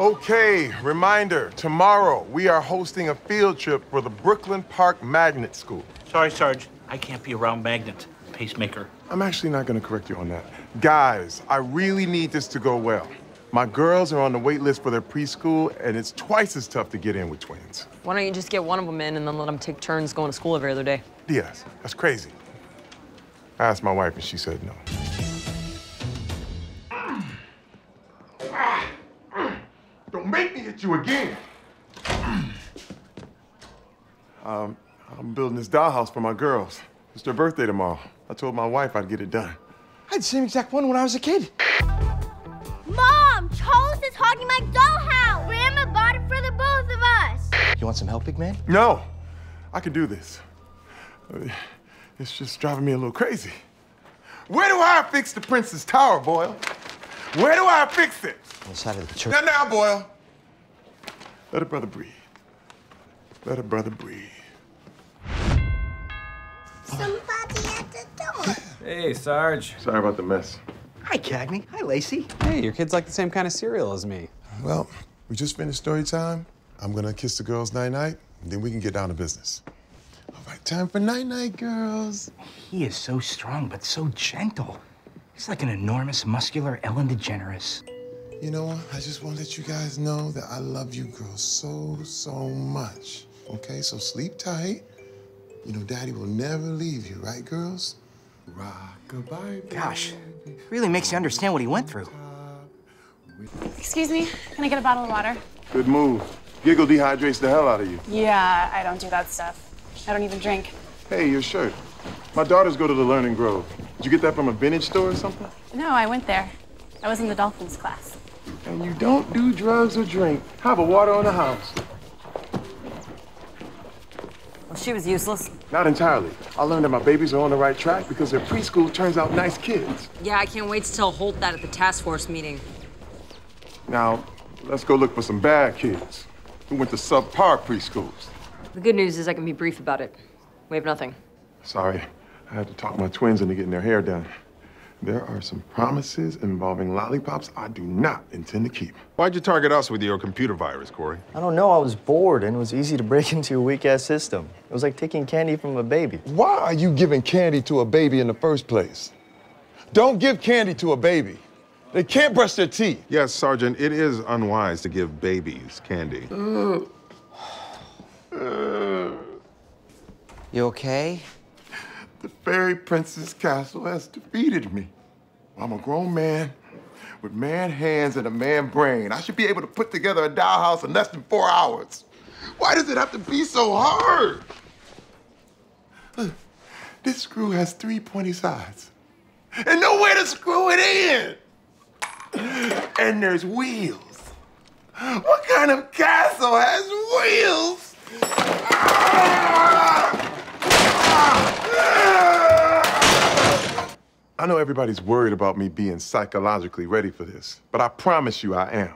Okay, reminder tomorrow we are hosting a field trip for the Brooklyn Park Magnet School. Sorry, Sarge. I can't be around Magnet, pacemaker. I'm actually not gonna correct you on that. Guys, I really need this to go well. My girls are on the wait list for their preschool, and it's twice as tough to get in with twins. Why don't you just get one of them in and then let them take turns going to school every other day? Diaz, that's crazy. I asked my wife, and she said no. Make you again. um, I'm building this dollhouse for my girls. It's their birthday tomorrow. I told my wife I'd get it done. I had the same exact one when I was a kid. Mom, Charles is hogging my dollhouse. Grandma bought it for the both of us. You want some help, big man? No, I can do this. It's just driving me a little crazy. Where do I fix the Princess Tower, Boyle? Where do I fix it? On the side of the church. Now, now, Boyle. Let a brother breathe. Let a brother breathe. Somebody at the door. Hey, Sarge. Sorry about the mess. Hi, Cagney. Hi, Lacey. Hey, your kids like the same kind of cereal as me. Well, we just finished story time. I'm gonna kiss the girls night night, and then we can get down to business. All right, time for night night, girls. He is so strong, but so gentle. He's like an enormous, muscular Ellen DeGeneres. You know what? I just want to let you guys know that I love you girls so, so much. Okay, so sleep tight. You know, Daddy will never leave you, right, girls? Rock-a-bye. Gosh, really makes you understand what he went through. Excuse me, can I get a bottle of water? Good move. Giggle dehydrates the hell out of you. Yeah, I don't do that stuff. I don't even drink. Hey, your shirt. My daughters go to the Learning Grove. Did you get that from a vintage store or something? No, I went there. I was in the Dolphins class. And you don't do drugs or drink. Have a water on the house. Well, she was useless. Not entirely. I learned that my babies are on the right track because their preschool turns out nice kids. Yeah, I can't wait to tell Holt that at the task force meeting. Now, let's go look for some bad kids who went to subpar preschools. The good news is I can be brief about it. We have nothing. Sorry, I had to talk my twins into getting their hair done. There are some promises involving lollipops I do not intend to keep. Why'd you target us with your computer virus, Corey? I don't know. I was bored, and it was easy to break into your weak ass system. It was like taking candy from a baby. Why are you giving candy to a baby in the first place? Don't give candy to a baby. They can't brush their teeth. Yes, Sergeant, it is unwise to give babies candy. You okay? The fairy princess castle has defeated me. I'm a grown man with man hands and a man brain. I should be able to put together a dollhouse in less than four hours. Why does it have to be so hard? This screw has three pointy sides and nowhere to screw it in. And there's wheels. What kind of castle has wheels? Ah! Ah! I know everybody's worried about me being psychologically ready for this, but I promise you I am.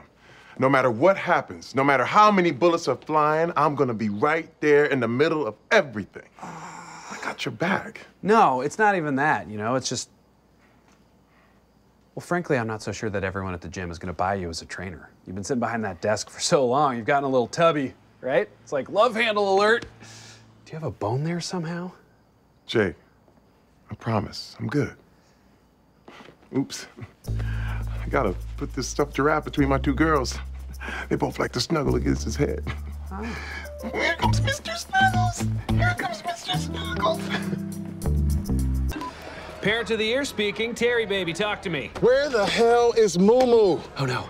No matter what happens, no matter how many bullets are flying, I'm gonna be right there in the middle of everything. I got your back. No, it's not even that, you know, it's just. Well, frankly, I'm not so sure that everyone at the gym is going to buy you as a trainer. You've been sitting behind that desk for so long, you've gotten a little tubby, right? It's like love handle alert. Do you have a bone there somehow? Jake, I promise, I'm good. Oops. I gotta put this stuffed giraffe between my two girls. They both like to snuggle against his head. Here comes Mr. Snuggles! Here comes Mr. Snuggles! Parent of the year speaking. Terry, baby, talk to me. Where the hell is Moo Moo? Oh no.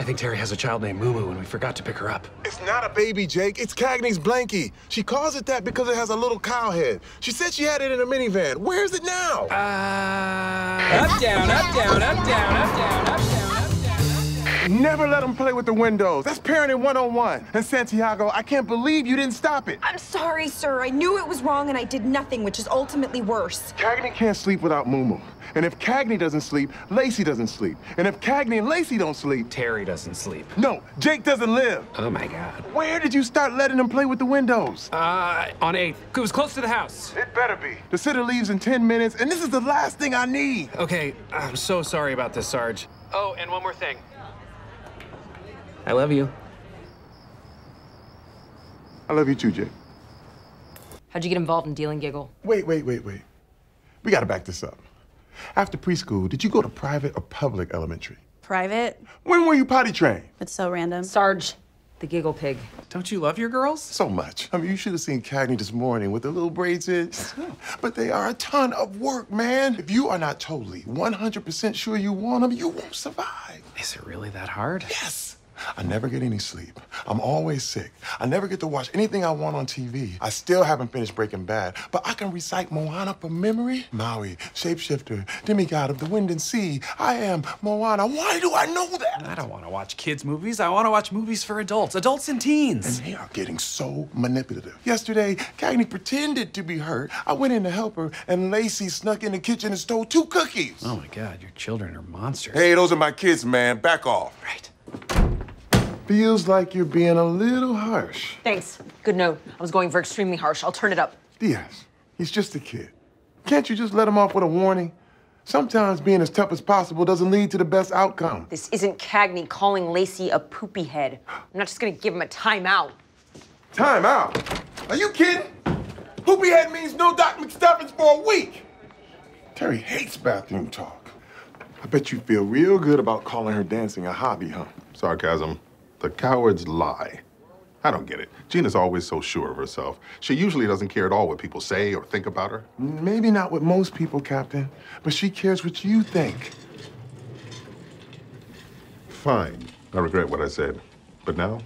I think Terry has a child named Moo Moo and we forgot to pick her up. It's not a baby, Jake. It's Cagney's blankie. She calls it that because it has a little cow head. She said she had it in a minivan. Where is it now? Uh, up, down, up, down, up, down, up, down, up, down, up, down. Never let them play with the windows. That's parenting 101. And Santiago, I can't believe you didn't stop it. I'm sorry, sir. I knew it was wrong and I did nothing, which is ultimately worse. Cagney can't sleep without Moo Moo. And if Cagney doesn't sleep, Lacey doesn't sleep. And if Cagney and Lacey don't sleep, Terry doesn't sleep. no, Jake doesn't live. Oh my God. Where did you start letting them play with the windows? Uh, on 8th. It was close to the house. It better be. The sitter leaves in 10 minutes, and this is the last thing I need. Okay, I'm so sorry about this, Sarge. Oh, and one more thing. I love you. I love you too, Jay. How'd you get involved in Dealing Giggle? Wait, wait, wait, wait. We gotta back this up. After preschool, did you go to private or public elementary? Private? When were you potty trained? It's so random. Sarge, the Giggle Pig. Don't you love your girls? So much. I mean, you should have seen Cagney this morning with the little braids in. But they are a ton of work, man. If you are not totally 100% sure you want them, you won't survive. Is it really that hard? Yes. I never get any sleep. I'm always sick. I never get to watch anything I want on TV. I still haven't finished Breaking Bad, but I can recite Moana from memory. Maui, shapeshifter, demigod of the wind and sea. I am Moana. Why do I know that? I don't want to watch kids' movies. I want to watch movies for adults, adults and teens. And they are getting so manipulative. Yesterday, Cagney pretended to be hurt. I went in to help her, and Lacey snuck in the kitchen and stole two cookies. Oh my God, your children are monsters. Hey, those are my kids, man. Back off. Right. Feels like you're being a little harsh. Thanks. Good note. I was going for extremely harsh. I'll turn it up. Diaz, he's just a kid. Can't you just let him off with a warning? Sometimes being as tough as possible doesn't lead to the best outcome. This isn't Cagney calling Lacey a poopy head. I'm not just gonna give him a timeout. Time out? Are you kidding? Poopy head means no Doc McStuffins for a week. Terry hates bathroom talk. I bet you feel real good about calling her dancing a hobby, huh? Sarcasm. The cowards lie. I don't get it. Gina's always so sure of herself. She usually doesn't care at all what people say or think about her. Maybe not with most people, Captain, but she cares what you think. Fine. I regret what I said. But now,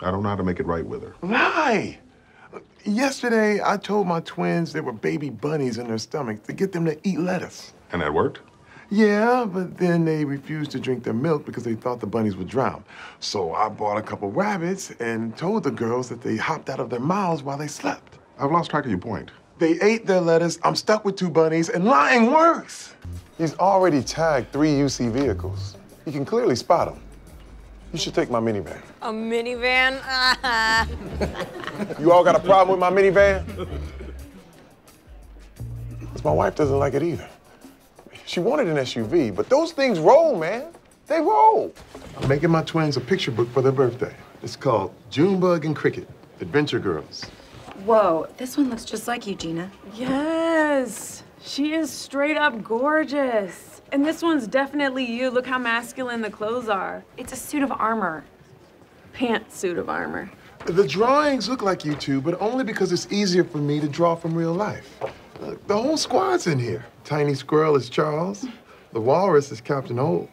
I don't know how to make it right with her. Why? Yesterday, I told my twins there were baby bunnies in their stomachs to get them to eat lettuce. And that worked? Yeah, but then they refused to drink their milk because they thought the bunnies would drown. So I bought a couple rabbits and told the girls that they hopped out of their mouths while they slept. I've lost track of your point. They ate their lettuce, I'm stuck with two bunnies, and lying works. He's already tagged three UC vehicles. You can clearly spot them. You should take my minivan. A minivan? You all got a problem with my minivan? Because my wife doesn't like it either. She wanted an SUV, but those things roll, man. They roll. I'm making my twins a picture book for their birthday. It's called Junebug and Cricket, Adventure Girls. Whoa, this one looks just like you, Gina. Yes, she is straight up gorgeous. And this one's definitely you. Look how masculine the clothes are. It's a suit of armor. Pantsuit of armor. The drawings look like you two, but only because it's easier for me to draw from real life. Look, the whole squad's in here. Tiny Squirrel is Charles. The Walrus is Captain Holt.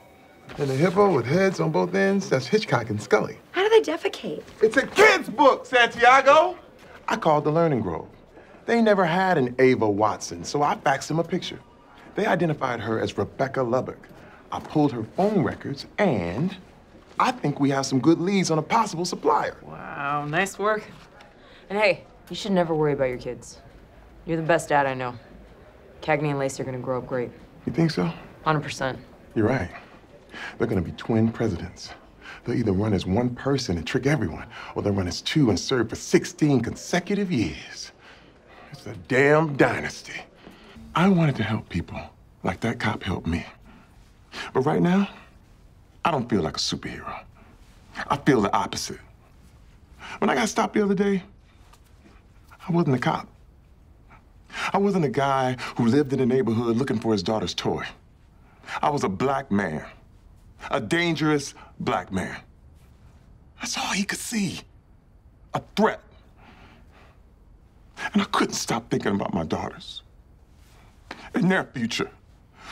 And the hippo with heads on both ends, that's Hitchcock and Scully. How do they defecate? It's a kid's book, Santiago! I called the Learning Grove. They never had an Ava Watson, so I faxed them a picture. They identified her as Rebecca Lubbock. I pulled her phone records, and I think we have some good leads on a possible supplier. wow, nice work. And hey, you should never worry about your kids. You're the best dad I know. Cagney and Lacey are gonna grow up great. You think so? 100%. You're right. They're gonna be twin presidents. They'll either run as one person and trick everyone, or they'll run as two and serve for 16 consecutive years. It's a damn dynasty. I wanted to help people like that cop helped me. But right now, I don't feel like a superhero. I feel the opposite. When I got stopped the other day, I wasn't a cop. I wasn't a guy who lived in the neighborhood looking for his daughter's toy. I was a black man, a dangerous black man. That's all he could see a threat. And I couldn't stop thinking about my daughters and their future.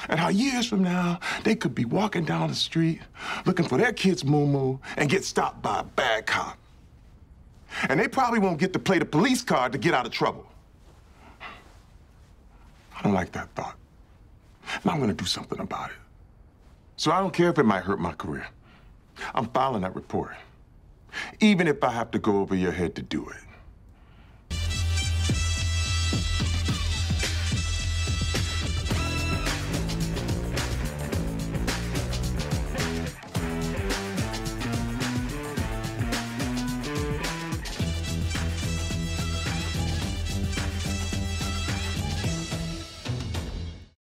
And how years from now, they could be walking down the street looking for their kid's moo and get stopped by a bad cop. And they probably won't get to play the police card to get out of trouble. I don't like that thought. And I'm gonna do something about it. So I don't care if it might hurt my career. I'm filing that report. Even if I have to go over your head to do it.